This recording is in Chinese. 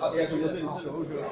老铁这个是你自留的车